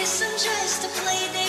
guess I'm just a play.